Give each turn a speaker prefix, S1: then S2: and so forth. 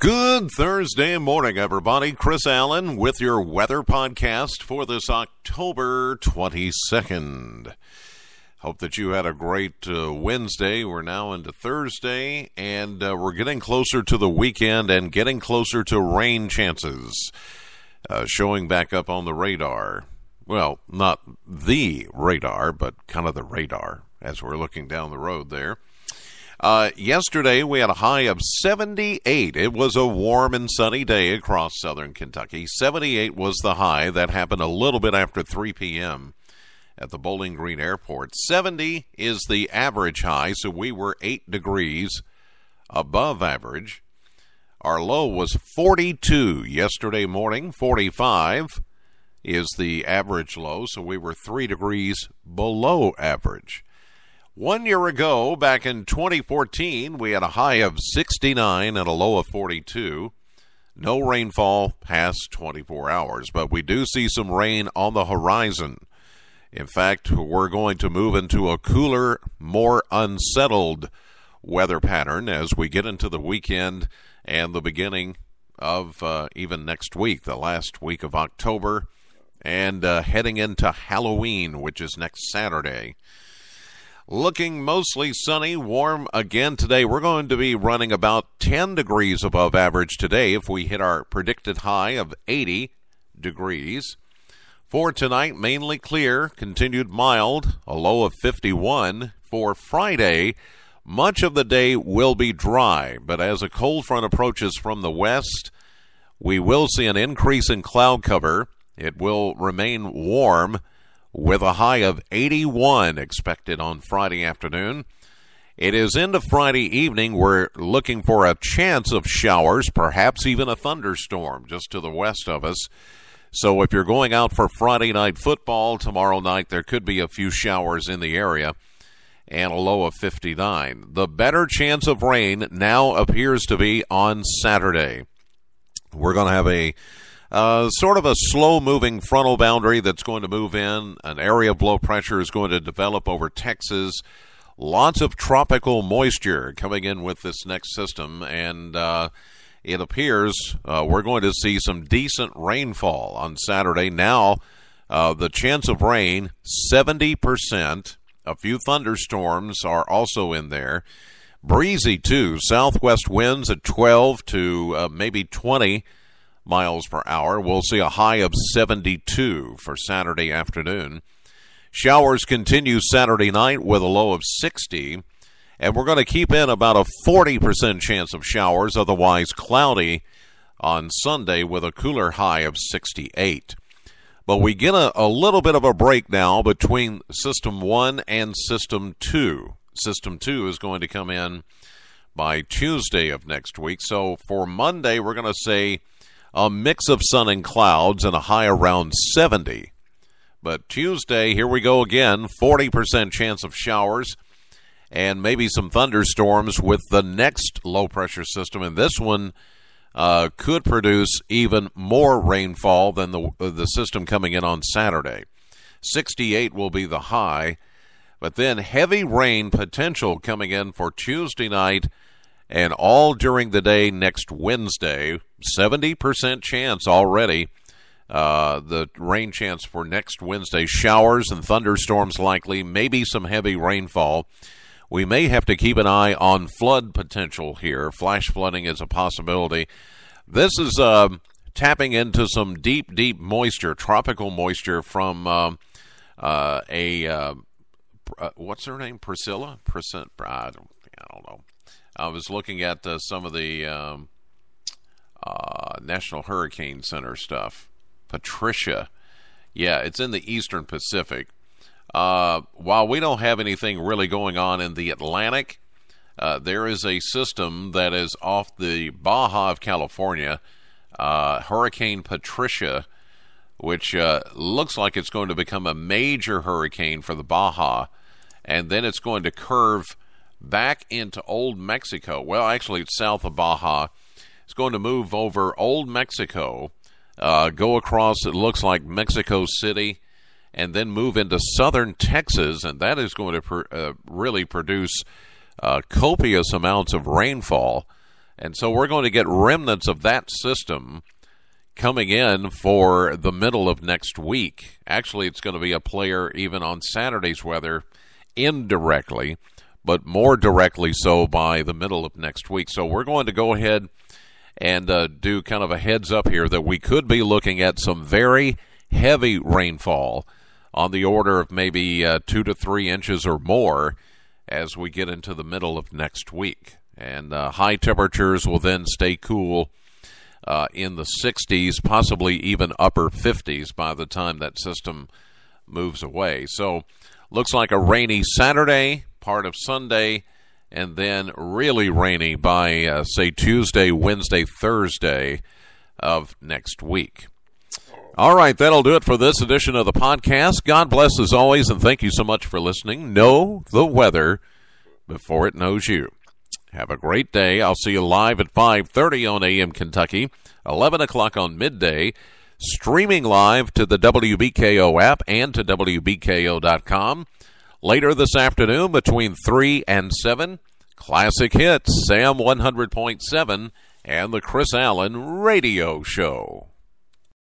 S1: Good Thursday morning, everybody. Chris Allen with your weather podcast for this October 22nd. Hope that you had a great uh, Wednesday. We're now into Thursday, and uh, we're getting closer to the weekend and getting closer to rain chances uh, showing back up on the radar. Well, not the radar, but kind of the radar as we're looking down the road there. Uh, yesterday, we had a high of 78. It was a warm and sunny day across southern Kentucky. 78 was the high. That happened a little bit after 3 p.m. at the Bowling Green Airport. 70 is the average high, so we were 8 degrees above average. Our low was 42 yesterday morning. 45 is the average low, so we were 3 degrees below average. One year ago, back in 2014, we had a high of 69 and a low of 42. No rainfall past 24 hours, but we do see some rain on the horizon. In fact, we're going to move into a cooler, more unsettled weather pattern as we get into the weekend and the beginning of uh, even next week, the last week of October, and uh, heading into Halloween, which is next Saturday. Looking mostly sunny, warm again today. We're going to be running about 10 degrees above average today if we hit our predicted high of 80 degrees. For tonight, mainly clear, continued mild, a low of 51. For Friday, much of the day will be dry, but as a cold front approaches from the west, we will see an increase in cloud cover. It will remain warm with a high of 81 expected on Friday afternoon. It is into Friday evening. We're looking for a chance of showers, perhaps even a thunderstorm just to the west of us. So if you're going out for Friday night football tomorrow night, there could be a few showers in the area and a low of 59. The better chance of rain now appears to be on Saturday. We're going to have a uh, sort of a slow moving frontal boundary that's going to move in. An area of low pressure is going to develop over Texas. Lots of tropical moisture coming in with this next system, and uh, it appears uh, we're going to see some decent rainfall on Saturday. Now, uh, the chance of rain 70%. A few thunderstorms are also in there. Breezy, too. Southwest winds at 12 to uh, maybe 20 miles per hour. We'll see a high of 72 for Saturday afternoon. Showers continue Saturday night with a low of 60. And we're going to keep in about a 40% chance of showers, otherwise cloudy on Sunday with a cooler high of 68. But we get a, a little bit of a break now between System 1 and System 2. System 2 is going to come in by Tuesday of next week. So for Monday, we're going to say a mix of sun and clouds and a high around 70. But Tuesday, here we go again 40% chance of showers and maybe some thunderstorms with the next low pressure system. And this one uh, could produce even more rainfall than the, the system coming in on Saturday. 68 will be the high. But then heavy rain potential coming in for Tuesday night and all during the day next Wednesday. 70% chance already. Uh, the rain chance for next Wednesday showers and thunderstorms likely, maybe some heavy rainfall. We may have to keep an eye on flood potential here. Flash flooding is a possibility. This is uh, tapping into some deep, deep moisture, tropical moisture from uh, uh a uh, uh, what's her name? Priscilla? Priscilla? I don't, I don't know. I was looking at uh, some of the um, uh, National Hurricane Center stuff. Patricia. Yeah, it's in the Eastern Pacific. Uh, while we don't have anything really going on in the Atlantic, uh, there is a system that is off the Baja of California, uh, Hurricane Patricia, which uh, looks like it's going to become a major hurricane for the Baja, and then it's going to curve back into Old Mexico. Well, actually, it's south of Baja. It's going to move over Old Mexico, uh, go across, it looks like Mexico City, and then move into southern Texas, and that is going to pr- uh, really produce uh, copious amounts of rainfall. And so we're going to get remnants of that system coming in for the middle of next week. Actually, it's going to be a player even on Saturday's weather indirectly, but more directly so by the middle of next week. So we're going to go ahead and uh, do kind of a heads up here that we could be looking at some very heavy rainfall on the order of maybe uh, two to three inches or more as we get into the middle of next week. And uh, high temperatures will then stay cool uh, in the 60s, possibly even upper 50s by the time that system moves away. So, looks like a rainy Saturday, part of Sunday, and then really rainy by, uh, say, Tuesday, Wednesday, Thursday of next week. All right, that'll do it for this edition of the podcast. God bless as always, and thank you so much for listening. Know the weather before it knows you. Have a great day. I'll see you live at 5:30 on AM Kentucky, 11 o'clock on midday, streaming live to the WBKO app and to WBKO.com. Later this afternoon, between 3 and 7, classic hits, Sam 100.7, and the Chris Allen Radio Show.